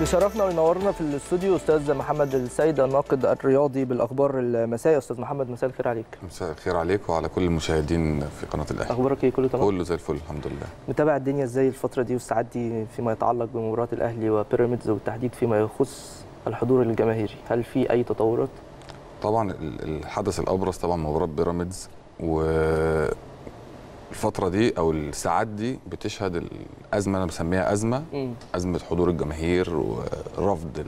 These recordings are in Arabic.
بشرفنا وينورنا في الاستوديو أستاذ محمد السيد الناقد الرياضي بالأخبار المسائي. أستاذ محمد مساء الخير عليك. مساء الخير عليك وعلى كل المشاهدين في قناة الأهلي. أخبارك إيه؟ كله تمام؟ كله زي الفل الحمد لله. متابع الدنيا إزاي الفترة دي والساعات دي فيما يتعلق بمباراة الأهلي وبيراميدز وبالتحديد فيما يخص الحضور الجماهيري؟ هل في أي تطورات؟ طبعا ال- الحدث الأبرز طبعا مباراة بيراميدز والفترة دي أو الساعات دي بتشهد الأزمة أنا بسميها أزمة. أزمة حضور الجماهير ورفض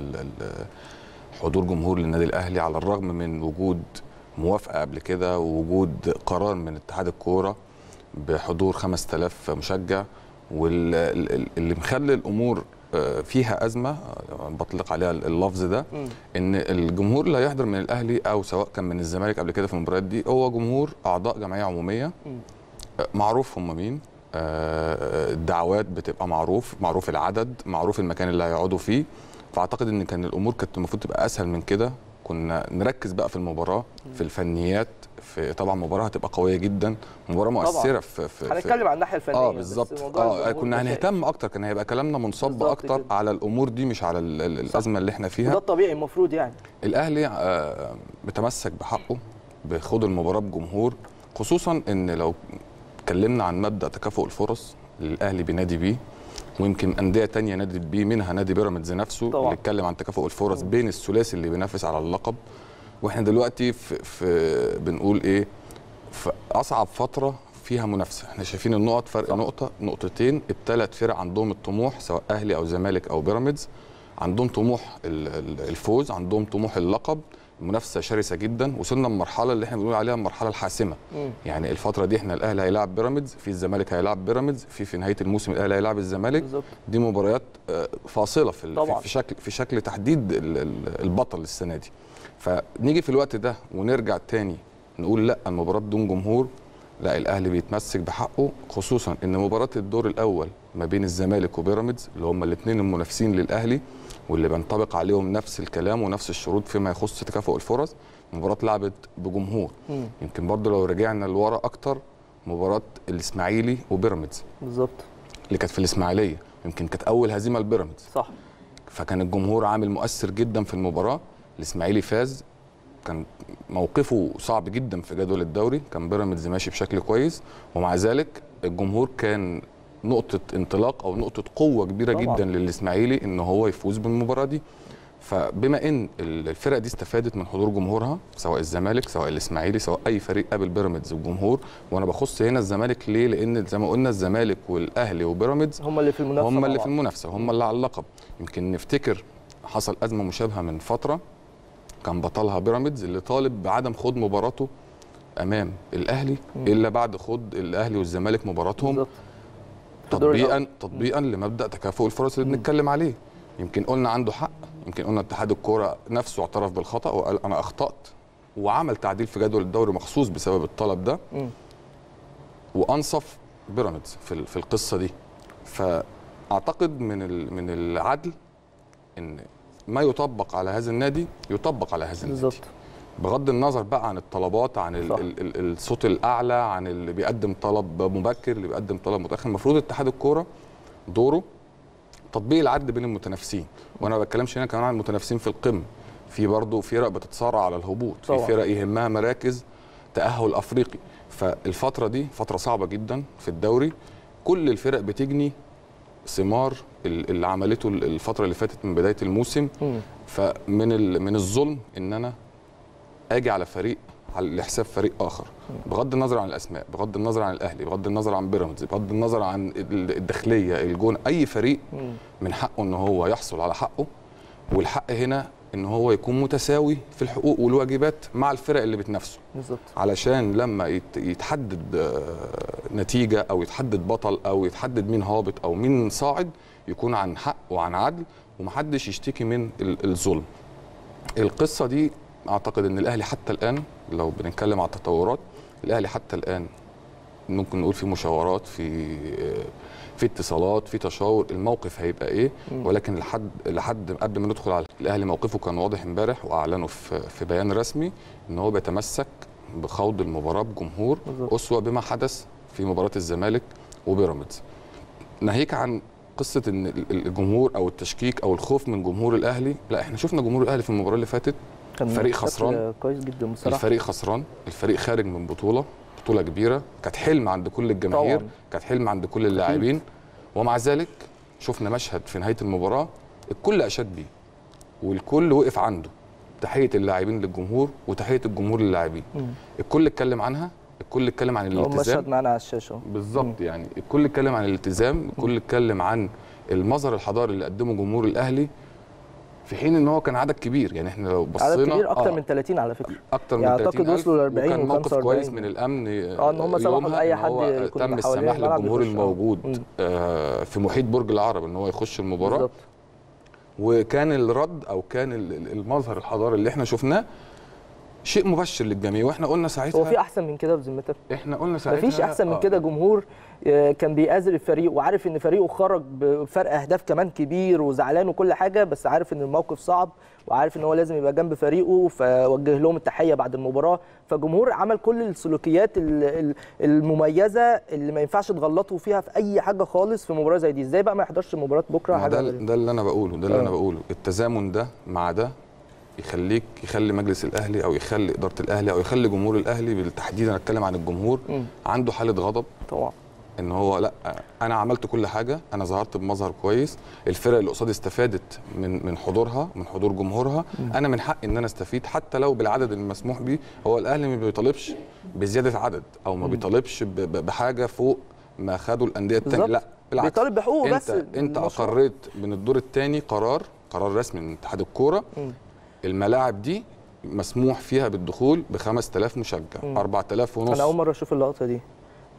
حضور جمهور للنادي الأهلي على الرغم من وجود موافقة قبل كده ووجود قرار من اتحاد الكورة بحضور 5000 مشجع واللي مخلي الأمور آه، فيها أزمة آه، بطلق عليها اللفظ ده. إن الجمهور اللي هيحضر من الأهلي أو سواء كان من الزمالك قبل كده في المباريات دي هو جمهور أعضاء جمعية عمومية مم. معروف هم مين؟ آه، الدعوات بتبقى معروف معروف العدد معروف المكان اللي هيقعدوا فيه. فأعتقد إن كان الأمور كانت المفروض تبقى أسهل من كده. كنا نركز بقى في المباراة في الفنيات في طبعا مباراة هتبقى قوية جدا مباراة مؤثرة في, في, في هنتكلم عن الناحية الفنية آه بالظبط. آه كنا ده. هنهتم أكتر كان هيبقى كلامنا منصب أكتر كده. على الأمور دي مش على ال- ال- الأزمة اللي إحنا فيها. وده الطبيعي المفروض يعني. الأهلي آه، متمسك بحقه بخوض المباراة بجمهور خصوصا إن لو اتكلمنا عن مبدأ تكافؤ الفرص الأهلي بينادي بيه ويمكن أندية تانية نادت بيه منها نادي بيراميدز نفسه طبعا. اللي اتكلم عن تكافؤ الفرص بين الثلاثي اللي بينافس على اللقب وإحنا دلوقتي في, في بنقول إيه في أصعب فترة فيها منافسة إحنا شايفين النقط فرق صح. نقطة نقطتين الثلاث فرق عندهم الطموح سواء أهلي أو زمالك أو بيراميدز عندهم طموح ال- ال- الفوز عندهم طموح اللقب المنافسه شرسة جدا وصلنا للمرحله اللي إحنا بنقول عليها المرحلة الحاسمة. مم. يعني الفترة دي إحنا الأهلي هيلاعب بيراميدز في الزمالك هيلاعب بيراميدز في في نهاية الموسم الأهلي هيلاعب الزمالك. بالظبط. دي مباريات آه، فاصلة في طبعاً. في شكل في شكل تحديد ال- ال- البطل السنة دي. فنيجي في الوقت ده ونرجع تاني نقول لأ المباراه بدون جمهور. لأ الأهلي بيتمسك بحقه خصوصا إن مباراه الدور الأول ما بين الزمالك وبيراميدز اللي هم الاثنين المنافسين للأهلي واللي بينطبق عليهم نفس الكلام ونفس الشروط فيما يخص تكافؤ الفرص مباراة لعبت بجمهور. مم. يمكن برضه لو رجعنا لورا أكتر مباراة الإسماعيلي وبيراميدز. بالظبط. اللي كانت في الإسماعيلية. يمكن كانت أول هزيمة لبيراميدز. صح. فكان الجمهور عامل مؤثر جدا في المباراة. الإسماعيلي فاز. كان موقفه صعب جدا في جدول الدوري. كان بيراميدز ماشي بشكل كويس. ومع ذلك الجمهور كان نقطة انطلاق أو نقطة قوة كبيرة طبعاً. جدا للإسماعيلي إن هو يفوز بالمباراة دي فبما إن الفرق دي استفادت من حضور جمهورها سواء الزمالك سواء الإسماعيلي سواء أي فريق قابل بيراميدز والجمهور وأنا بخص هنا الزمالك ليه لأن زي ما قلنا الزمالك والأهلي وبيراميدز هم اللي في المنافسة هم اللي في. المنافسة هم اللي على اللقب يمكن نفتكر حصل أزمة مشابهة من فترة كان بطلها بيراميدز اللي طالب بعدم خوض مباراته أمام الأهلي. إلا بعد خوض الأهلي والزمالك مباراتهم الدور تطبيقا. تطبيقا لمبدأ تكافؤ الفرص اللي. بنتكلم عليه يمكن قلنا عنده حق يمكن قلنا اتحاد الكورة نفسه اعترف بالخطأ وقال أنا أخطأت وعمل تعديل في جدول الدوري مخصوص بسبب الطلب ده. وأنصف بيراميدز في في القصة دي فأعتقد من من العدل إن ما يطبق على هذا النادي يطبق على هذا النادي بالظبط بغض النظر بقى عن الطلبات عن ال صح. ال ال الصوت الأعلى عن اللي بيقدم طلب مبكر اللي بيقدم طلب متأخر. المفروض اتحاد الكورة دوره تطبيق العدل بين المتنافسين. وأنا ما بتكلمش هنا كمان عن المتنافسين في القمة. في برضه فرق بتتصارع على الهبوط. في طبعاً. فرق يهمها مراكز تأهل أفريقي. فالفترة دي فترة صعبة جدا في الدوري. كل الفرق بتجني ثمار ال- اللي عملته الفترة اللي فاتت من بداية الموسم. فمن من الظلم إن أنا أجي على فريق على حساب فريق آخر. بغض النظر عن الأسماء بغض النظر عن الأهلي بغض النظر عن بيراميدز بغض النظر عن ال- الداخلية الجون أي فريق. من حقه إن هو يحصل على حقه. والحق هنا إن هو يكون متساوي في الحقوق والواجبات مع الفرق اللي بتنافسه. بالظبط. علشان لما يت- يتحدد آه، نتيجة أو يتحدد بطل أو يتحدد مين هابط أو مين صاعد يكون عن حق وعن عدل ومحدش يشتكي من ال- الظلم. القصة دي أعتقد إن الأهلي حتى الآن لو بنتكلم على التطورات الأهلي حتى الآن ممكن نقول في مشاورات في في اتصالات في تشاور الموقف هيبقى إيه. ولكن لحد لحد قبل ما ندخل على الأهلي موقفه كان واضح إمبارح واعلنه في في بيان رسمي إن هو بيتمسك بخوض المباراة بجمهور. اسوه بما حدث في مباراة الزمالك وبيراميدز ناهيك عن قصة إن ال- ال- الجمهور أو التشكيك أو الخوف من جمهور الأهلي لا إحنا شفنا جمهور الأهلي في المباراة اللي فاتت كان فريق شكل خسران. كويس جدا بصراحة. الفريق خسران. الفريق خارج من بطولة بطولة كبيرة. كانت حلم عند كل الجماهير. كانت حلم عند كل اللاعبين. ومع ذلك شفنا مشهد في نهاية المباراة الكل اشاد بيه والكل وقف عنده. تحية اللاعبين للجمهور وتحية الجمهور للاعبين. الكل اتكلم عنها الكل اتكلم عن هو الالتزام. مشهد معانا على الشاشة بالظبط يعني. الكل اتكلم عن الالتزام الكل اتكلم عن المظهر الحضاري اللي قدمه جمهور الأهلي. في حين إن هو كان عدد كبير يعني إحنا لو بصينا عدد كبير أكتر آه، من 30 على فكرة أكتر من يعني 30 أعتقد وصلوا ل 40 وكان موقف و45. كويس من الأمن آه إن هم سمحوا لأي حد تم السماح للجمهور. آه. الموجود. آه، في محيط برج العرب إن هو يخش المباراة بالظبط وكان الرد أو كان ال- ال- المظهر الحضاري اللي إحنا شفناه شيء مبشر للجميع وإحنا قلنا ساعتها هو في أحسن من كده بذمتك إحنا قلنا ساعتها مفيش أحسن من آه، كده جمهور آه، كان بيآزر الفريق وعارف إن فريقه خرج بفرق أهداف كمان كبير وزعلان وكل حاجة بس عارف إن الموقف صعب وعارف إن هو لازم يبقى جنب فريقه فوجه لهم التحية بعد المباراة. فجمهور عمل كل السلوكيات ال- ال- المميزة اللي ما ينفعش تغلطوا فيها في أي حاجة خالص في مباراة زي دي. إزاي بقى ما يحضرش مباراة بكره ده. ده اللي أنا بقوله ده اللي آه. أنا بقوله. التزامن ده مع ده يخليك يخلي مجلس الأهلي أو يخلي إدارة الأهلي أو يخلي جمهور الأهلي بالتحديد أنا أتكلم عن الجمهور مم. عنده حالة غضب. طبعا. إن هو لأ أنا عملت كل حاجة أنا ظهرت بمظهر كويس الفرق اللي قصادي استفادت من من حضورها من حضور جمهورها. أنا من حقي إن أنا أستفيد حتى لو بالعدد المسموح بيه. هو الأهلي ما بيطالبش بزيادة عدد أو ما بيطالبش بحاجة فوق ما خدوا الأندية الثانية. لأ بالعكس. بيطالب بحقوقه بس أنت. أقريت من الدور الثاني قرار قرار رسمي من اتحاد الكورة. الملاعب دي مسموح فيها بالدخول ب 5000 مشجع مم. 4000 ونص أنا أول مرة أشوف اللقطة دي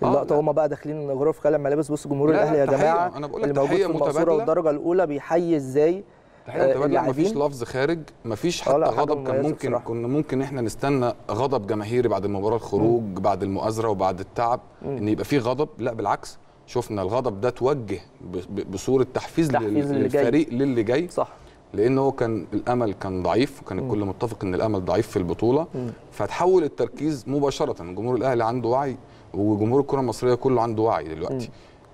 آه، اللقطة. هم بقى داخلين غرف خلع ملابس بص جمهور لا، لا، الأهلي يا. جماعة أنا بقول لك اللي موجود تحية في المنصوره متبادلة. والدرجة الأولى بيحيي إزاي آه، متبادلة مفيش اللاعبين. لفظ خارج مفيش آه، حتى غضب كان ممكن بصراحة. كنا ممكن إحنا نستنى غضب جماهيري بعد المباراه الخروج بعد المؤازرة وبعد التعب مم. إن يبقى في غضب لا بالعكس شفنا الغضب ده توجه بصورة تحفيز, تحفيز. للفريق للي جاي صح لأن هو كان الأمل كان ضعيف وكان. الكل متفق إن الأمل ضعيف في البطولة. فتحول التركيز مباشرة جمهور الأهلي عنده وعي وجمهور الكرة المصرية كله عنده وعي دلوقتي.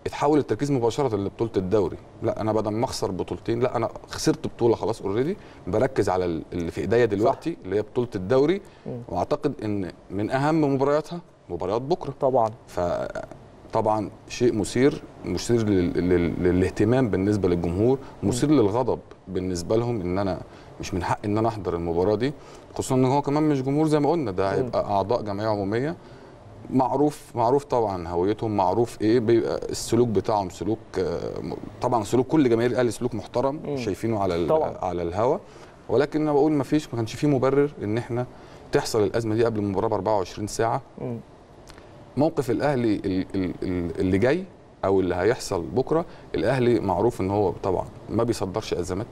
اتحول التركيز مباشرة لبطولة الدوري. لا أنا بدل ما أخسر بطولتين لا أنا خسرت بطولة خلاص اوريدي بركز على ال- اللي في إيديا دلوقتي اللي هي بطولة الدوري. وأعتقد إن من أهم مبارياتها مباريات بكرة. طبعا. فطبعا شيء مثير مثير لل- لل- للاهتمام بالنسبة للجمهور مثير للغضب. بالنسبة لهم إن أنا مش من حقي إن أنا أحضر المباراة دي خصوصا إن هو كمان مش جمهور زي ما قلنا ده هيبقى أعضاء جمعية عمومية معروف معروف طبعا هويتهم معروف إيه بيبقى السلوك بتاعهم سلوك آه، طبعا سلوك كل جماهير الأهلي سلوك محترم مم. شايفينه على طبعاً. على الهوا ولكن أنا بقول ما فيش ما كانش فيه مبرر إن إحنا تحصل الأزمة دي قبل المباراة ب 24 ساعة مم. موقف الأهلي ال- ال- ال- اللي جاي أو اللي هيحصل بكرة الأهلي معروف إن هو طبعا ما بيصدرش أزمات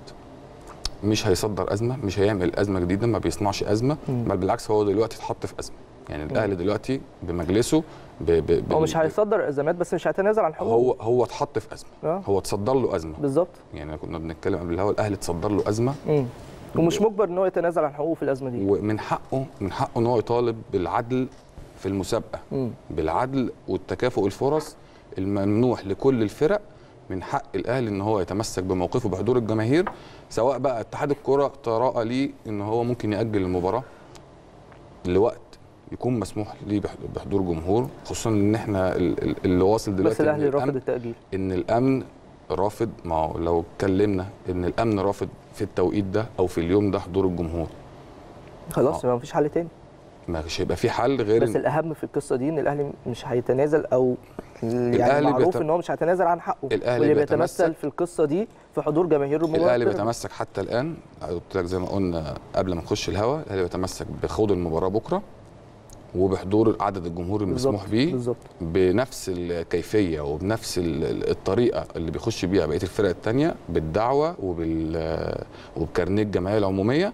مش هيصدر أزمة مش هيعمل أزمة جديدة ما بيصنعش أزمة. بل بالعكس هو دلوقتي اتحط في أزمة. يعني الأهلي دلوقتي بمجلسه ب ب هو مش هيصدر أزمات بس مش هيتنازل عن حقوقه. هو هو اتحط في أزمة. آه. هو اتصدر له أزمة. بالظبط. يعني كنا بنتكلم قبل الهوا الأهلي اتصدر له أزمة. مم. ومش مجبر إن هو يتنازل عن حقوقه في الأزمة دي. ومن حقه من حقه إن هو يطالب بالعدل في المسابقة. مم. بالعدل والتكافؤ الفرص الممنوح لكل الفرق من حق الاهلي إن هو يتمسك بموقفه بحضور الجماهير سواء بقى اتحاد الكرة تراءى ليه إن هو ممكن يأجل المباراة لوقت يكون مسموح ليه بح- بحضور جمهور خصوصا إن إحنا ال- ال- اللي واصل دلوقتي بس الاهلي رافض التأجيل. إن الأمن رافض ما هو لو اتكلمنا إن الأمن رافض في التوقيت ده أو في اليوم ده حضور الجمهور. خلاص آه. ما فيش حل تاني. مش هيبقى في حل غير بس الأهم في القصة دي إن الأهلي مش هيتنازل أو يعني معروف بيت- إن هو مش هيتنازل عن حقه. الأهلي واللي بيتمسك- بيتمثل في القصة دي في حضور جماهير المباراه الأهلي. بيتمسك حتى الآن قلت لك زي ما قلنا قبل ما نخش الهوا الأهلي بيتمسك بخوض المباراة بكرة وبحضور عدد الجمهور المسموح بيه بالظبط. بنفس الكيفية وبنفس ال- ال- الطريقة اللي بيخش بيها بقية الفرق الثانية بالدعوة وبال وبكارنيه الجمعيه العمومية.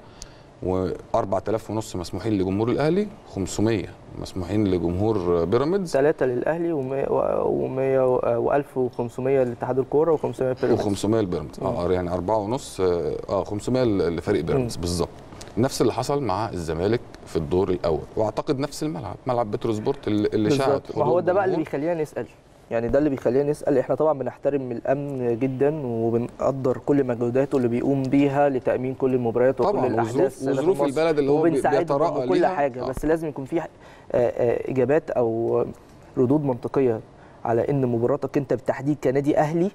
و4000 ونص مسموحين لجمهور الأهلي 500 مسموحين لجمهور بيراميدز. ثلاثة للأهلي و100 و1500 لاتحاد الكورة و500 بيراميدز. و500 لبيراميدز. آه يعني 4 ونص آه 500 لفريق بيراميدز بالظبط. نفس اللي حصل مع الزمالك في الدور الأول وأعتقد نفس الملعب ملعب بترو سبورت اللي بالظبط. ما هو ده بقى اللي. بيخلينا نسأل. يعني ده اللي بيخلينا نسأل إحنا طبعا بنحترم الأمن جدا وبنقدر كل مجهوداته اللي بيقوم بيها لتأمين كل المباريات وكل طبعاً، الأحداث وظروف-. البلد اللي هو بي- وبنساعدهم بيترقى وكل ليها. حاجة آه. بس لازم يكون في آه، آه، إجابات أو ردود منطقية على إن مباراتك أنت بالتحديد كنادي أهلي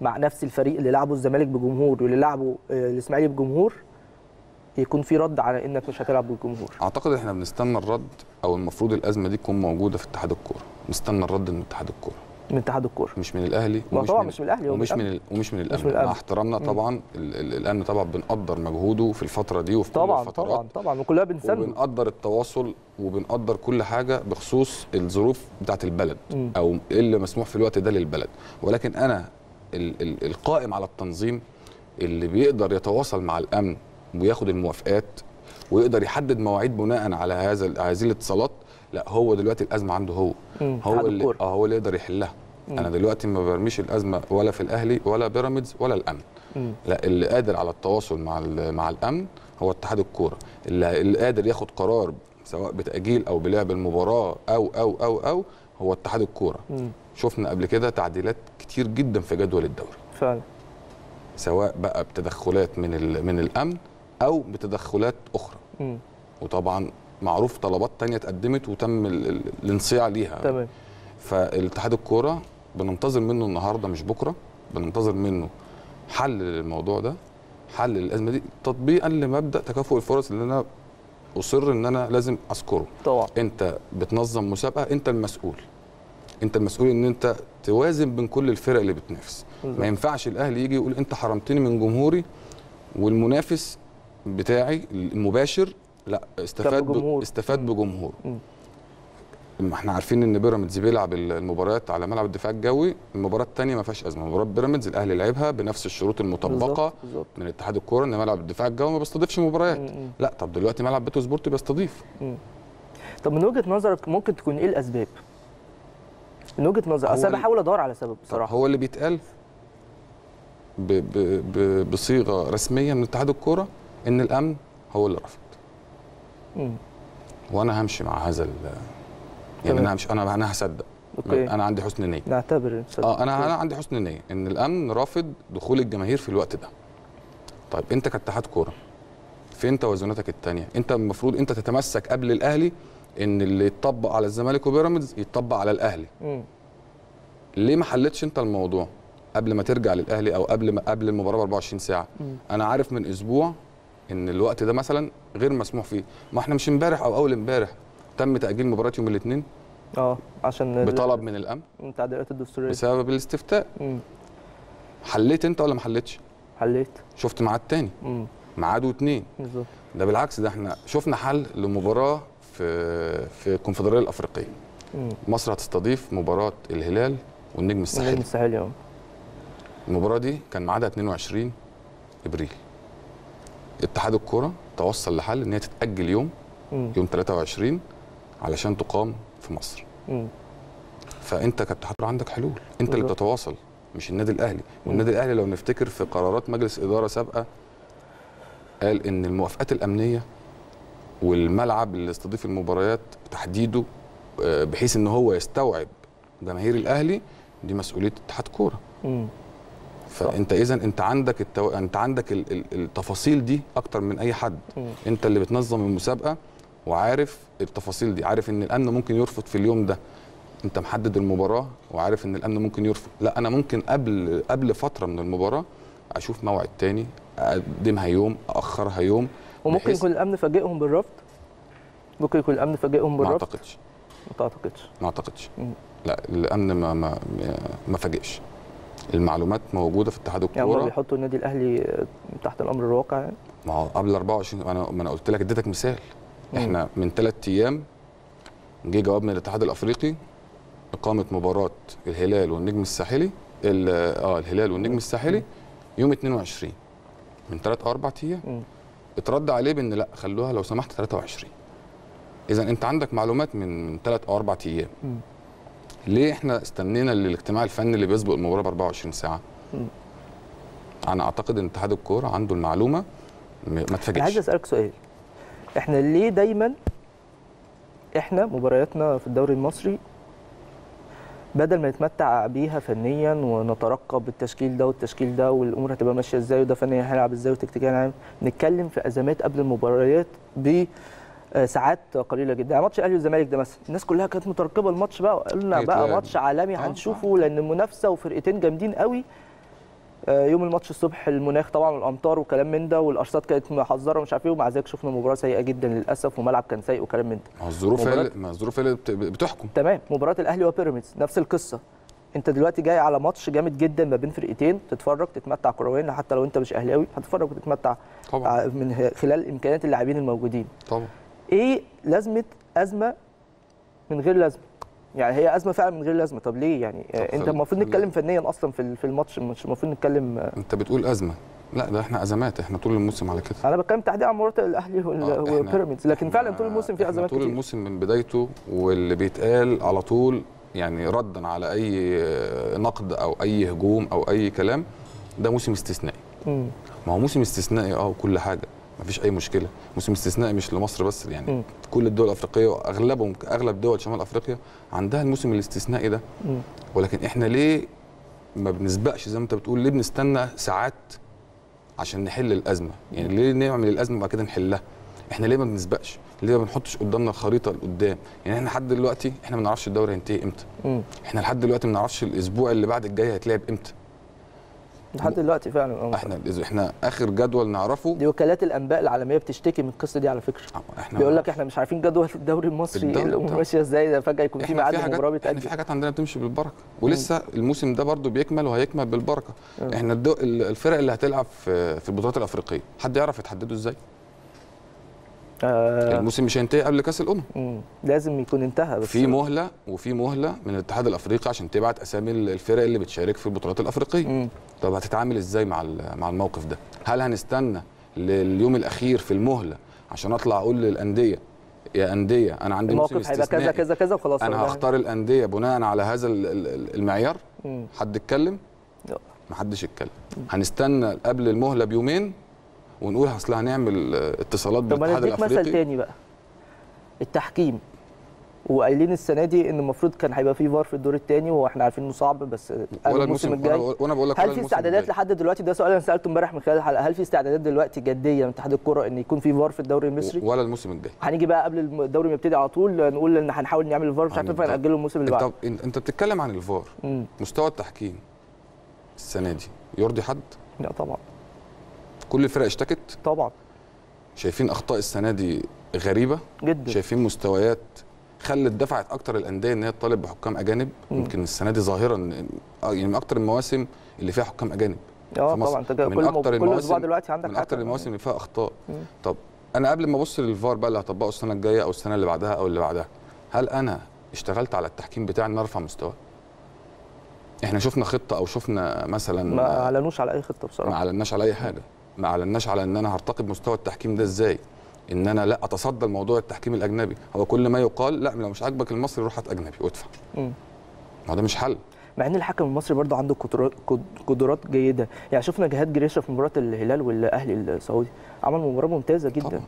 مع نفس الفريق اللي لعبه الزمالك بجمهور واللي لعبه آه، الإسماعيلي بجمهور يكون في رد على إنك مش هتلعب بالجمهور أعتقد إحنا بنستنى الرد أو المفروض الأزمة دي تكون موجودة في اتحاد الكورة نستنى الرد من اتحاد الكورة من اتحاد الكوره مش من الأهلي ومش طبعا من مش من من ومش من ومش من الأمن. مع احترامنا طبعا ال- ال- الامن طبعا بنقدر مجهوده في الفترة دي وفي كل طبعا الفترات طبعا طبعا وكلها بنسنده وبنقدر التواصل وبنقدر كل حاجة بخصوص الظروف بتاعت البلد مم. أو إيه اللي مسموح في الوقت ده للبلد ولكن أنا ال ال القائم على التنظيم اللي بيقدر يتواصل مع الأمن وياخد الموافقات ويقدر يحدد مواعيد بناء على هذا هذه الاتصالات لا هو دلوقتي الأزمة عنده هو. هو اللي. آه هو اللي يقدر يحلها أنا دلوقتي ما برميش الأزمة ولا في الأهلي ولا بيراميدز ولا الأمن. مم. لا اللي قادر على التواصل مع ال- مع الأمن هو اتحاد الكورة. اللي, قادر ياخد قرار سواء بتأجيل أو بلعب المباراة أو أو أو أو هو اتحاد الكورة. مم. شفنا قبل كده تعديلات كتير جدا في جدول الدوري. فعلا. سواء بقى بتدخلات من ال- من الأمن أو بتدخلات أخرى. مم. وطبعا معروف طلبات تانية اتقدمت وتم ال- ال- الانصياع ليها. تمام. فالاتحاد الكورة بننتظر منه النهارده مش بكرة بننتظر منه حل للموضوع ده حل للأزمة دي تطبيقا لمبدأ تكافؤ الفرص اللي أنا أصر إن أنا لازم أذكره طبعا أنت بتنظم مسابقة أنت المسؤول أنت المسؤول إن أنت توازن بين كل الفرق اللي بتنافس. ما ينفعش الأهلي يجي يقول أنت حرمتني من جمهوري والمنافس بتاعي المباشر لا استفاد. استفاد بجمهور مم. ما إحنا عارفين إن بيراميدز بيلعب المباريات على ملعب الدفاع الجوي المباراه الثانية ما فيهاش أزمة مباراة بيراميدز الأهلي لعبها بنفس الشروط المطبقة بالظبط، بالظبط. من اتحاد الكوره إن ملعب الدفاع الجوي ما بيستضيفش مباريات. لا طب دلوقتي ملعب بتروسبورت بيستضيف طب من وجهة نظرك ممكن تكون إيه الأسباب؟ من وجهة أصل أنا بحاول أدور على سبب بصراحة هو اللي بيتقال ب ب ب بصيغة رسمية من اتحاد الكورة إن الأمن هو اللي رفض. وأنا همشي مع هذا ال- يعني. أنا همشي أنا أنا هصدق. أوكي. أنا عندي حسن نية. نعتبر آه أنا أنا عندي حسن نية إن الأمن رافض دخول الجماهير في الوقت ده. طيب أنت كاتحاد كورة فين توازناتك التانية؟ أنت المفروض أنت تتمسك قبل الأهلي إن اللي يتطبق على الزمالك وبيراميدز يتطبق على الأهلي. مم. ليه ما حلتش أنت الموضوع قبل ما ترجع للأهلي أو قبل ما قبل المباراة ب 24 ساعة؟ مم. أنا عارف من أسبوع إن الوقت ده مثلا غير مسموح فيه. ما إحنا مش امبارح أو أول امبارح. تم تأجيل مباراة يوم الاثنين آه عشان بطلب من الأمن. التعديلات الدستورية. بسبب الاستفتاء. مم. حليت انت ولا ما حلتش حليت. شفت ميعاد تاني. ميعاد واثنين بالظبط. ده بالعكس ده إحنا شفنا حل لمباراة في في الكونفدرالية الأفريقية. مم. مصر هتستضيف مباراة الهلال والنجم النجم الساحلي. الساحلي آه. المباراة دي كان ميعادها 22 إبريل. اتحاد الكورة توصل لحل إن هي تتأجل يوم مم. يوم 23 علشان تقام في مصر. فأنت كاتحاد كورة عندك حلول أنت اللي. بتتواصل مش النادي الأهلي والنادي الأهلي لو نفتكر في قرارات مجلس إدارة سابقة قال إن الموافقات الأمنية والملعب اللي يستضيف المباريات تحديده آه، بحيث إن هو يستوعب جماهير الأهلي دي مسؤولية اتحاد كورة. فأنت اذا أنت عندك التو... أنت عندك ال... ال- التفاصيل دي أكتر من أي حد. أنت اللي بتنظم المسابقة وعارف التفاصيل دي عارف إن الأمن ممكن يرفض في اليوم ده. أنت محدد المباراة وعارف إن الأمن ممكن يرفض. لا أنا ممكن قبل قبل فترة من المباراة أشوف موعد تاني أقدمها يوم أأخرها يوم وممكن يكون الأمن فاجئهم بالرفض؟ ممكن يكون الأمن فاجئهم ما بالرفض؟ أعتقدش. ما تعتقدش ما أعتقدش. لا الأمن ما ما ما فاجئش. المعلومات موجودة في اتحاد يعني هم الكورة. بيحطوا النادي الأهلي تحت الأمر الواقع يعني؟ ما هو قبل 24 أنا ما أنا قلت لك اديتك مثال. إحنا من ثلاث أيام جه جواب من الاتحاد الافريقي اقامة مباراة الهلال والنجم الساحلي ال- آه الهلال والنجم الساحلي يوم 22 من ثلاث أربع أيام. اترد عليه بإن لا خلوها لو سمحت 23 اذا أنت عندك معلومات من ثلاث أو أربع أيام. ليه إحنا استنينا للاجتماع الفني اللي بيسبق المباراة ب 24 ساعة؟ مم. أنا أعتقد إن اتحاد الكورة عنده المعلومة ما أنا عايز تفاجئش أسألك سؤال. إحنا ليه دايما إحنا مبارياتنا في الدوري المصري بدل ما نتمتع بيها فنيا ونترقب التشكيل ده والتشكيل ده والأمور هتبقى ماشية إزاي وده فنيا هيلعب إزاي وتكتيكيا هيلعب نتكلم في أزمات قبل المباريات ب ساعات قليلة جدا. يعني ماتش الاهلي والزمالك ده مثلا الناس كلها كانت مترقبة الماتش بقى قلنا بقى هيتلعب. ماتش عالمي آه، هنشوفه لأن المنافسة وفرقتين جامدين قوي. يوم الماتش الصبح المناخ طبعا والأمطار وكلام من ده والأرصاد كانت محذرة ومش عارف إيه ومع ذلك شفنا مباراة سيئة جدا للأسف وملعب كان سيء وكلام من ده. ما الظروف ما الظروف هي اللي بتحكم. تمام. مباراة الأهلي وبيراميدز نفس القصة. أنت دلوقتي جاي على ماتش جامد جدا ما بين فرقتين تتفرج تتمتع كرويا حتى لو أنت مش أهلاوي هتتفرج وتتمتع طبعا. من خلال إمكانيات اللاعبين الموجودين. طبعا. إيه لازمة أزمة من غير لازمة؟ يعني هي أزمة فعلا من غير لازمة. طب ليه يعني؟ طب أنت خل- المفروض نتكلم فنيا أصلا في في الماتش مش المفروض نتكلم أنت بتقول أزمة. لا ده إحنا أزمات. إحنا طول الموسم على كده. أنا بتكلم تحديدا عن مباراة الأهلي آه، وبيراميدز. لكن فعلا طول الموسم في أزمات طول كتير. الموسم من بدايته واللي بيتقال على طول يعني ردا على أي نقد أو أي هجوم أو أي كلام ده موسم استثنائي. ما هو موسم استثنائي آه وكل حاجة. ما فيش أي مشكلة. موسم استثنائي مش لمصر بس يعني مم. كل الدول الأفريقية واغلبهم أغلب دول شمال أفريقيا عندها الموسم الاستثنائي ده. مم. ولكن إحنا ليه ما بنسبقش زي ما أنت بتقول؟ ليه بنستنى ساعات عشان نحل الأزمة؟ يعني ليه نعمل الأزمة وبعد كده نحلها؟ إحنا ليه ما بنسبقش؟ ليه ما بنحطش قدامنا الخريطة لقدام؟ يعني إحنا لحد دلوقتي إحنا ما نعرفش الدوري هينتهي إمتى. مم. إحنا لحد دلوقتي ما نعرفش الأسبوع اللي بعد الجاي هيتلعب إمتى. لحد دلوقتي فعلا. آه. إحنا إحنا آخر جدول نعرفه. دي وكالات الأنباء العالمية بتشتكي من القصة دي على فكرة. إحنا بيقول لك إحنا مش عارفين جدول الدوري المصري. ماشية إزاي؟ ده فجأة يكون في ميعاد إحنا بيتاجل في حاجات عندنا بتمشي بالبركة. ولسه الموسم ده برضو بيكمل وهيكمل بالبركة. مم. إحنا الدو... الفرق اللي هتلعب في في البطولات الأفريقية حد يعرف يتحددوا إزاي؟ آه الموسم مش هينتهي قبل كأس الأمم مم. لازم يكون انتهى بس في مهلة وفي مهلة من الاتحاد الأفريقي عشان تبعت أسامي الفرق اللي بتشارك في البطولات الأفريقية مم. طب هتتعامل إزاي مع ال- مع الموقف ده هل هنستنى لليوم الأخير في المهلة عشان أطلع أقول للأندية يا أندية أنا عندي موسم هيبقى كذا كذا كذا وخلاص أنا. هختار الأندية بناء على هذا ال- ال- المعيار مم. حد اتكلم لا. محدش اتكلم هنستنى قبل المهلة بيومين ونقول أصل هنعمل اتصالات طب ما بالاتحاد نديك مثل الأفريقي. تاني بقى. التحكيم. وقايلين السنة دي إن المفروض كان هيبقى في فار في الدور الثاني وإحنا عارفين إنه صعب بس ولا الموسم الجاي. وأنا بقول لك هل في استعدادات. لحد دلوقتي؟ ده سؤال أنا سألته امبارح من خلال الحلقة. هل في استعدادات دلوقتي جدية من اتحاد الكرة إن يكون في فار في الدوري المصري؟ ولا الموسم الجاي. هنيجي بقى قبل الدوري ما يبتدي على طول نقول إن هنحاول نعمل الفار مش عارف هنبدأ. فنأجله الموسم اللي بعده. انت أنت بتتكلم عن الفار. مستوى التحكيم السنة دي. يرضي حد؟ لا طبعا. كل الفرق اشتكت؟ طبعا. شايفين أخطاء السنة دي غريبة؟ جدا. شايفين مستويات خلت دفعت أكتر الأندية إن هي تطالب بحكام أجانب؟ مم. يمكن السنة دي ظاهره ان آه، يعني من أكتر المواسم اللي فيها حكام أجانب آه. طبعا. أنت من كل أكتر كل المواسم- دلوقتي عندك من أكتر. المواسم اللي فيها أخطاء. مم. طب أنا قبل ما أبص للفار بقى اللي هطبقه السنة الجاية أو السنة اللي بعدها أو اللي بعدها هل أنا اشتغلت على التحكيم بتاعي إن أرفع مستواه إحنا شفنا خطة أو شفنا مثلا ما أعلنوش على أي خطة ما بصراحه أعلناش على أي حاجة. ما أعلناش على إن أنا هرتقي بمستوى التحكيم ده إزاي. إن أنا لا أتصدى لموضوع التحكيم الأجنبي. هو كل ما يقال لا لو مش عاجبك المصري روح هات أجنبي وادفع. ما ده مش حل. مع إن الحكم المصري برضه عنده قدرات قد- قدرات جيدة. يعني شفنا جهاد جريشة في مباراة الهلال والأهلي السعودي. عمل مباراة ممتازة جدا. طبعا.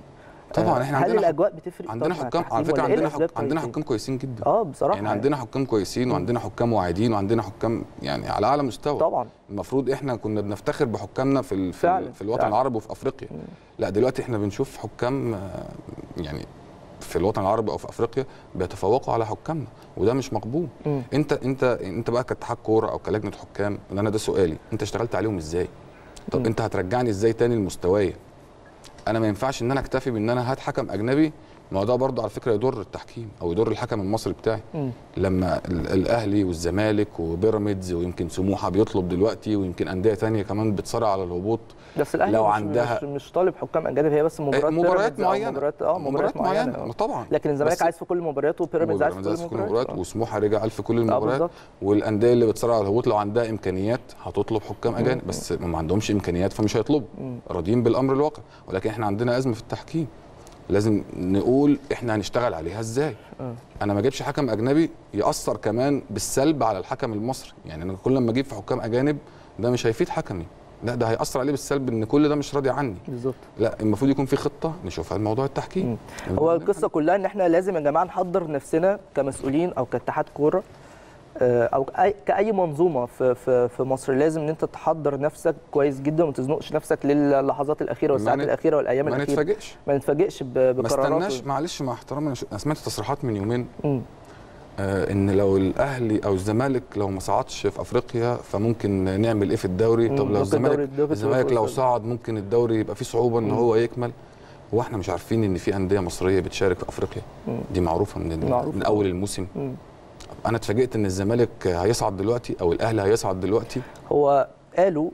طبعا إحنا هل عندنا الأجواء بتفرق عندنا حكام على فكرة إيه عندنا الأسباب حك... عندنا طيب؟ حكام كويسين جدا آه بصراحة يعني عندنا حكام كويسين وعندنا حكام واعدين وعندنا حكام يعني على أعلى مستوى طبعا المفروض إحنا كنا بنفتخر بحكامنا في ال... في, فعلا،. في الوطن فعلا. العربي وفي أفريقيا مم. لا دلوقتي إحنا بنشوف حكام آه، يعني في الوطن العربي أو في أفريقيا بيتفوقوا على حكامنا وده مش مقبول مم. أنت أنت أنت بقى كاتحاد كورة أو كلجنة حكام أنا ده سؤالي أنت اشتغلت عليهم إزاي طب مم. أنت هترجعني إزاي تاني لمستواي أنا ما ينفعش ان أنا اكتفي بان أنا هات حكم اجنبي ما ده برضه على فكرة يضر التحكيم أو يضر الحكم المصري بتاعي. مم. لما ال- الأهلي والزمالك وبيراميدز ويمكن سموحة بيطلب دلوقتي ويمكن أندية تانية كمان بتصارع على الهبوط. بس الأهلي لو مش عندها- مش, مش طالب حكام أجانب هي بس مباريات مباريات معينة. مباريات آه مباريات معينة. آه. طبعا. لكن الزمالك عايز في كل مبارياته وبيراميدز عايز في كل المباريات المباريات. آه. وسموحة رجع في كل آه المباريات. والأندية اللي بتصارع على الهبوط لو عندها إمكانيات هتطلب حكام أجانب بس ما عندهمش إمكانيات فمش هيطلبوا. راضيين بالأمر الواقع. ولكن إحنا عندنا أزمة في التحكيم. لازم نقول إحنا هنشتغل عليها إزاي. آه. أنا ما أجيبش حكم أجنبي يأثر كمان بالسلب على الحكم المصري. يعني أنا كل ما أجيب في حكام أجانب ده مش هيفيد حكمي. لا ده هيأثر عليه بالسلب إن كل ده مش راضي عني. بالظبط. لا المفروض يكون في خطة نشوفها لموضوع التحكيم. هو القصة كلها إن إحنا لازم يا جماعة نحضر نفسنا كمسؤولين أو كاتحاد كورة. أو أي كأي منظومة في في في مصر لازم إن أنت تحضر نفسك كويس جدا وما تزنقش نفسك للحظات الأخيرة والساعات ما الأخيرة والأيام ما الأخيرة نتفاجئش ما نتفاجئش ب- ما بقرارات استناش معلش مع احترامي أنا سمعت تصريحات من يومين. آه إن لو الأهلي أو الزمالك لو ما صعدش في أفريقيا فممكن نعمل إيه في الدوري طب لو الزمالك الزمالك لو. صعد ممكن الدوري يبقى فيه صعوبة إن. هو يكمل هو إحنا مش عارفين إن في أندية مصرية بتشارك في أفريقيا. دي معروفة من, معروفة. من أول الموسم. أنا اتفاجئت إن الزمالك هيصعد دلوقتي أو الأهلي هيصعد دلوقتي. هو قالوا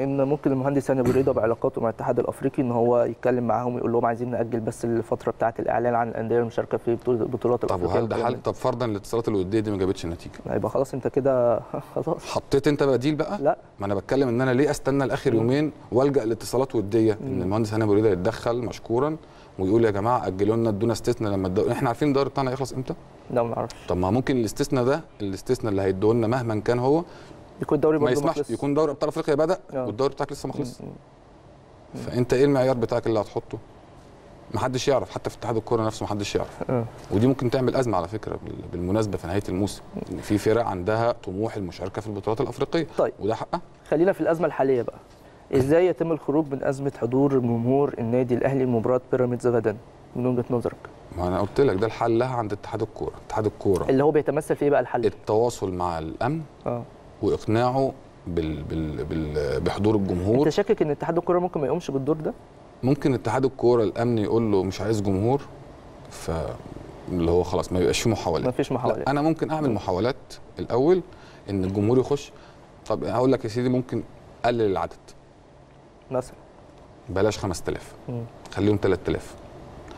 إن ممكن المهندس هاني رضا بعلاقاته مع الاتحاد الأفريقي إن هو يتكلم معاهم ويقول لهم عايزين نأجل بس الفترة بتاعة الإعلان عن الأندية المشاركة في البطولات طب الافريقيه وهل ده حل طب فرضا الاتصالات الودية دي ما جابتش نتيجة؟ يبقى خلاص أنت كده خلاص. حطيت أنت بديل بقى؟ لا. ما أنا بتكلم إن أنا ليه أستنى لآخر يومين وألجأ لاتصالات وديه إن المهندس هاني ابو يتدخل مشكورا ويقول يا جماعة أجلوا لنا ادونا استثناء لما الدوري إحنا عارفين الدوري بتاعنا هيخلص إمتى لا ما نعرفش طب ما ممكن الاستثناء ده الاستثناء اللي هيدوه لنا مهما كان هو يكون الدوري ما يسمحش مخلص. يكون دوري أبطال أفريقيا بدأ آه. والدوري بتاعك لسه ما خلصش. فأنت إيه المعيار بتاعك اللي هتحطه محدش يعرف حتى في اتحاد الكورة نفسه محدش يعرف آه. ودي ممكن تعمل أزمة على فكرة بال- بالمناسبة في نهاية الموسم إن في فرق عندها طموح المشاركة في البطولات الأفريقية طيب. وده حقها خلينا في الأزمة الحالية بقى إزاي يتم الخروج من أزمة حضور جمهور النادي الأهلي لمباراة بيراميدز غدا؟ من وجهة نظرك. ما أنا قلت لك ده الحل لها عند اتحاد الكورة اتحاد الكورة. اللي هو بيتمثل في إيه بقى الحل. التواصل مع الأمن آه. وإقناعه بال بال بال بحضور الجمهور. أنت شاكك إن اتحاد الكورة ممكن ما يقومش بالدور ده؟ ممكن اتحاد الكورة الأمن يقول له مش عايز جمهور ف اللي هو خلاص ما يبقاش فيه محاولات. ما فيش محاولات. لا أنا ممكن أعمل محاولات الأول إن الجمهور يخش. طب هقول لك يا سيدي ممكن قلل العدد. مثلا. بلاش 5000 مم. خليهم 3000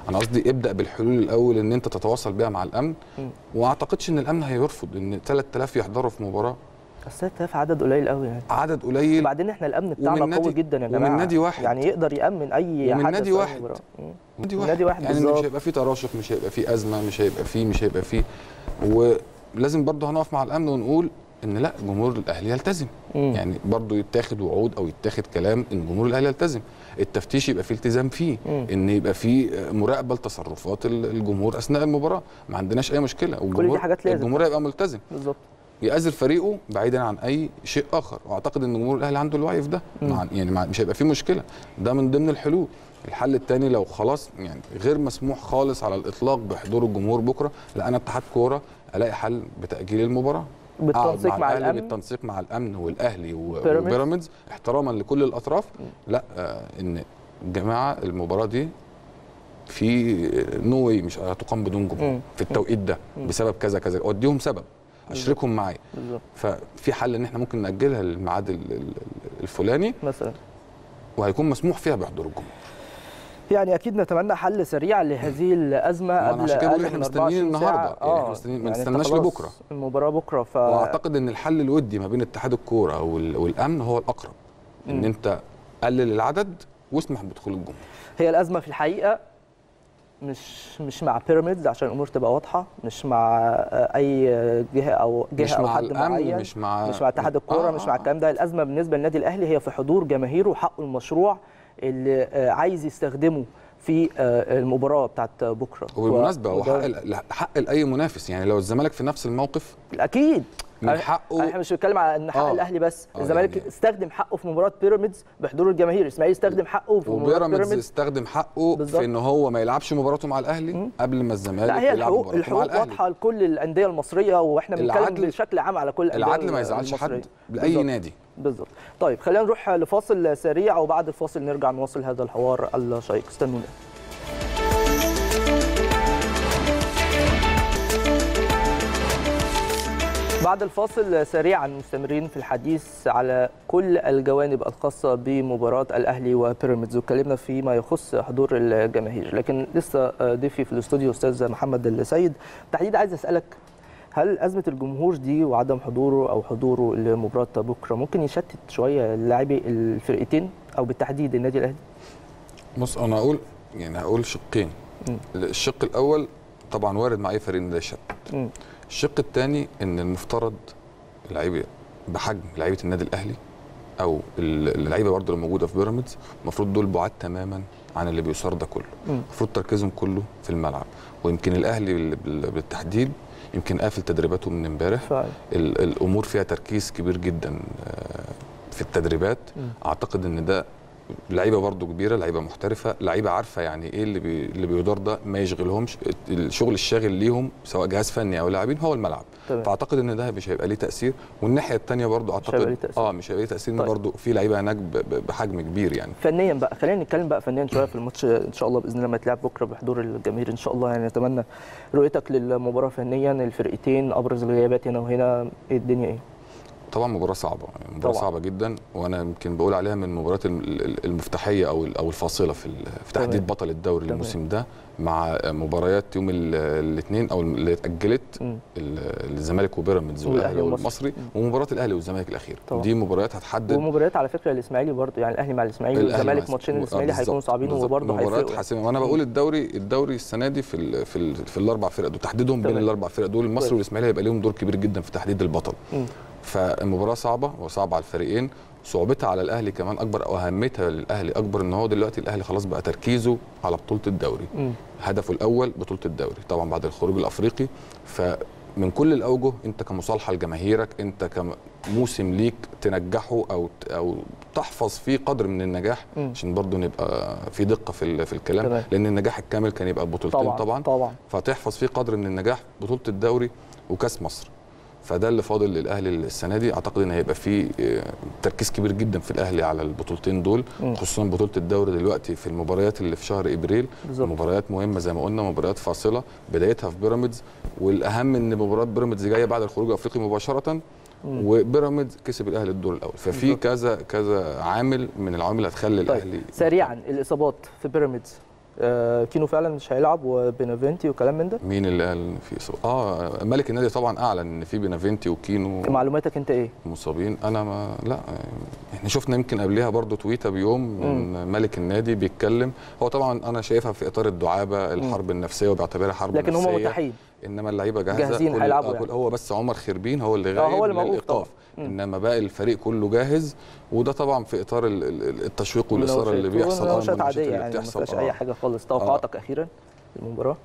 أنا قصدي ابدأ بالحلول الأول إن أنت تتواصل بيها مع الأمن مم. وما أعتقدش إن الأمن هيرفض إن 3000 يحضروا في مباراة. بس 3000 عدد قليل قوي يعني. عدد قليل. وبعدين إحنا الأمن بتاعنا قوي جدا يا ومن جماعة. نادي واحد. يعني يقدر يأمن أي ومن حدث نادي واحد. نادي من واحد, نادي واحد يعني مش. هيبقى فيه تراشق مش هيبقى فيه أزمة مش هيبقى فيه مش هيبقى فيه. ولازم برضه هنقف مع الأمن ونقول إن لأ جمهور الأهلي يلتزم. مم. يعني برضه يتاخد وعود أو يتاخد كلام إن جمهور الأهلي يلتزم. التفتيش يبقى فيه التزام فيه. مم. إن يبقى فيه مراقبة لتصرفات ال- الجمهور أثناء المباراة. ما عندناش أي مشكلة. والجمهور حاجات لازم. الجمهور هيبقى ملتزم. بالظبط. يأذر فريقه بعيدا عن أي شيء آخر. وأعتقد إن جمهور الأهلي عنده الوعي في ده. مع يعني مع مش هيبقى فيه مشكلة. ده من ضمن الحلول. الحل الثاني لو خلاص يعني غير مسموح خالص على الإطلاق بحضور الجمهور بكرة لا أنا اتحاد كورة ألاقي حل بتأجيل المباراة. بالتنسيق مع الأهلي الأمن. بالتنسيق مع الأمن والأهلي. وبيراميدز. احتراما لكل الأطراف. لا آه إن جماعة المباراة دي في no way مش هتقام بدون جمهور. في التوقيت ده. بسبب كذا كذا. أوديهم سبب. أشركهم معايا. ففي حل إن إحنا ممكن نأجلها للميعاد ال- ال- الفلاني. مثلا. وهيكون مسموح فيها بحضور الجمهور. يعني أكيد نتمنى حل سريع لهذه الأزمة قبل عشان كده من مستنيين 24 ساعة. النهاردة. يعني إحنا مستنيين- ما أنت نستناش لبكرة. المباراة بكرة ف وأعتقد إن الحل الودي ما بين اتحاد الكورة وال- والأمن هو الأقرب إن مم. أنت قلل العدد واسمح بدخول الجمهور هي الأزمة في الحقيقة مش مش مع بيراميدز عشان الأمور تبقى واضحة مش مع آه، أي جهة أو جهة مش أو مع حد الأمن معين مش مع مش مع اتحاد الكورة آه، مش آه، مع آه. الكلام ده الأزمة بالنسبة للنادي الأهلي هي في حضور جماهيره وحقه المشروع اللي آه، عايز يستخدمه في آه، المباراة بتاعت بكرة وبالمناسبة هو حق حق لأي منافس يعني لو الزمالك في نفس الموقف أكيد من حقه إحنا مش بنتكلم على إن حق آه. الأهلي بس آه، الزمالك يعني- استخدم حقه في مباراة بيراميدز بحضور الجماهير إسماعيل استخدم حقه في مباراة بيراميدز استخدم حقه بالظبط. في إن هو ما يلعبش مباراته مع الأهلي. قبل ما الزمالك لا هي يلعب الحقوق الحقوق الأهلي واضحة لكل الأندية المصرية وإحنا بنتكلم العدل- بشكل عام على كل الأندية العدل ما يزعلش المصرية. حد لاي. نادي بالظبط. طيب خلينا نروح لفاصل سريع وبعد الفاصل نرجع نواصل هذا الحوار الشيق. استنونا. بعد الفاصل سريعا مستمرين في الحديث على كل الجوانب الخاصة بمباراة الأهلي وبيراميدز واتكلمنا فيما يخص حضور الجماهير. لكن لسه ضيفي في الاستوديو أستاذ محمد السيد. بالتحديد عايز أسألك هل أزمة الجمهور دي وعدم حضوره أو حضوره لمباراة بكرة ممكن يشتت شوية لاعبي الفرقتين أو بالتحديد النادي الأهلي؟ بص أنا أقول يعني هقول شقين. الشق الأول طبعا وارد مع أي فريق إن ده يشتت. الشق الثاني إن المفترض اللعيبة بحجم لعيبة النادي الأهلي أو ال- اللعيبة برضه اللي موجودة في بيراميدز المفروض دول بعاد تماما عن اللي بيصار ده كله. المفروض تركيزهم كله في الملعب ويمكن الأهلي بال- بال- بالتحديد يمكن قافل تدريباته من امبارح. الأمور فيها تركيز كبير جدا آه، في التدريبات. أعتقد إن ده لعيبة برضو كبيرة لعيبة محترفة لعيبة عارفة يعني إيه اللي بي اللي بيدار ده ما يشغلهمش الشغل الشاغل ليهم سواء جهاز فني أو لاعبين هو الملعب تمام فأعتقد إن ده مش هيبقى ليه تأثير والناحية الثانية برضو هيبقى أعتقد ليه تأثير. آه مش هيبقى ليه تأثير طيب. برضو في لعيبة هناك بحجم كبير يعني فنيا بقى خلينا نتكلم بقى فنيا شوية في الماتش إن شاء الله بإذن الله لما يتلعب بكرة بحضور الجماهير إن شاء الله يعني نتمنى رؤيتك للمباراة فنيا الفرقتين أبرز الغيابات هنا وهنا إيه الدنيا إيه؟ طبعا مباراة صعبة يعني مباراة طبعاً. صعبة جدا وأنا يمكن بقول عليها من المباريات الم- ال- المفتاحية أو أو الفاصلة في في. تحديد بطل الدوري. الموسم ده مع مباريات يوم الاثنين أو اللي اتأجلت الزمالك وبيراميدز والأهلي والمصري. ومباراة الأهلي والزمالك الاخيره. دي مباريات هتحدد ومباريات على فكرة الإسماعيلي برضه يعني الأهلي مع الإسماعيلي والزمالك ماتشين آه، الإسماعيلي هيكونوا صعبين. وبرضه مباريات حاسمة وأنا بقول الدوري الدوري السنة دي في ال في ال في الأربع فرق دول تحديدهم بين. الأربع فرق دول. المصري والإسماعيلي هيبقى ليهم دور كبير جدا في تحديد البطل. فالمباراة صعبة وصعبة على الفريقين صعوبتها على الأهلي كمان أكبر أو أهميتها للأهلي أكبر إن هو دلوقتي الأهلي خلاص بقى تركيزه على بطولة الدوري مم. هدفه الأول بطولة الدوري طبعا بعد الخروج الأفريقي فمن كل الأوجه أنت كمصالحة لجماهيرك أنت كموسم ليك تنجحه أو أو تحفظ فيه قدر من النجاح مم. عشان برضه نبقى في دقة في في الكلام تمام. لأن النجاح الكامل كان يبقى بطولتين طبعا طبعا طبعا فتحفظ فيه قدر من النجاح بطولة الدوري وكأس مصر فده اللي فاضل للأهلي السنة دي أعتقد إن هيبقى فيه آه، تركيز كبير جدا في الأهلي على البطولتين دول. خصوصا بطولة الدوري دلوقتي في المباريات اللي في شهر إبريل بالظبط مباريات مهمة زي ما قلنا مباريات فاصلة بدايتها في بيراميدز والأهم إن مباراه بيراميدز جاية بعد الخروج الافريقي مباشرة. وبيراميدز كسب الأهلي الدور الأول ففي. كذا كذا عامل من العوامل اللي هتخلي طيب الأهلي سريعا الإصابات في بيراميدز كينو فعلا مش هيلعب وبينافنتي وكلام من ده؟ مين اللي قال في إصابة؟ آه ملك النادي طبعا أعلن إن في بينافنتي وكينو معلوماتك أنت إيه؟ مصابين. أنا ما لا إحنا شفنا يمكن قبلها برضو تويتة بيوم من ملك النادي بيتكلم. هو طبعا أنا شايفها في إطار الدعابة الحرب النفسية وبيعتبرها حرب لكن نفسية. هم متاحين. إنما اللعيبة جاهزة جاهزين هيلعبوا آه، يعني. هو بس عمر خربين هو اللي آه، غايب هو اللي طبعاً. مم. إنما باقي الفريق كله جاهز وده طبعا في إطار ال- ال- التشويق والإثارة اللي بيحصل. آه، ومناوشات المناوشات عادية يعني ما فيهاش آه. اي حاجة خالص. توقعاتك أخيرا المباراه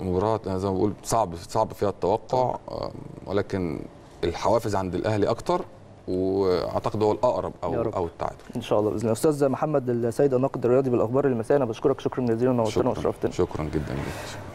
مباراة أنا زي ما بقول صعب صعب فيها التوقع. آه، ولكن الحوافز عند الأهلي أكتر وأعتقد هو الأقرب أو. أو التعادل. إن شاء الله بإذن الله. أستاذ محمد السيد الناقد الرياضي بالأخبار المساء أنا بشكرك شكرا جزيلا ونورتنا شكرا. وشرفتنا شكرا جدا جدا.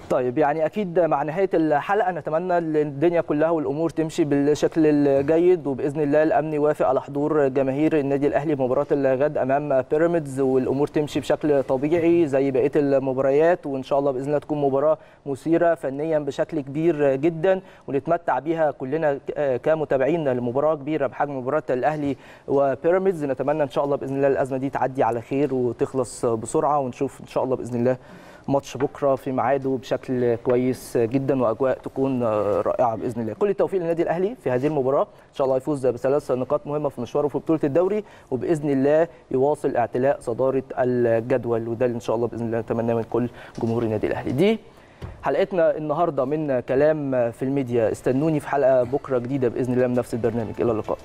طيب يعني أكيد مع نهاية الحلقة نتمنى الدنيا كلها والأمور تمشي بالشكل الجيد وبإذن الله الأمن يوافق على حضور جماهير النادي الأهلي مباراة الغد أمام بيراميدز والأمور تمشي بشكل طبيعي زي بقية المباريات وإن شاء الله بإذن الله تكون مباراة مثيرة فنيا بشكل كبير جدا ونتمتع بيها كلنا كمتابعين لمباراة كبيرة بحجم مباراة الأهلي وبيراميدز. نتمنى إن شاء الله بإذن الله الأزمة دي تعدي على خير وتخلص بسرعة ونشوف إن شاء الله بإذن الله ماتش بكرة في ميعاده بشكل كويس جدا وأجواء تكون رائعة بإذن الله. كل التوفيق للنادي الأهلي في هذه المباراة. إن شاء الله يفوز بثلاث نقاط مهمة في مشواره في بطولة الدوري وبإذن الله يواصل اعتلاء صدارة الجدول. وده اللي إن شاء الله بإذن الله نتمناه من كل جمهور النادي الأهلي. دي حلقتنا النهارده من كلام في الميديا. استنوني في حلقة بكرة جديدة بإذن الله من نفس البرنامج. إلى اللقاء.